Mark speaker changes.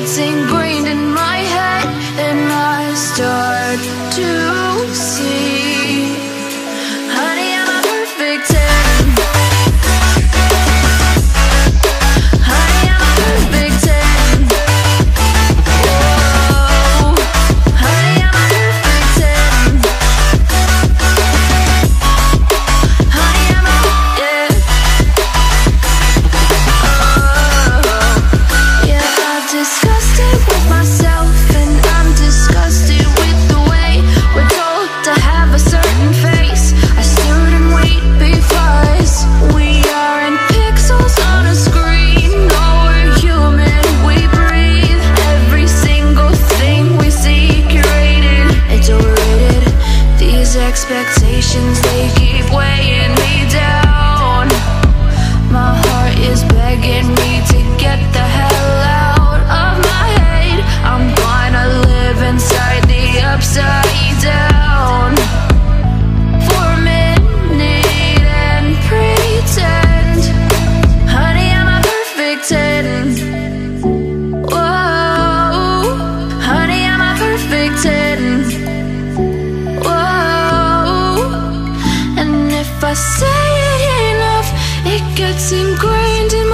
Speaker 1: It's ingrained in my head, and I start to see. expectations they keep it gets ingrained in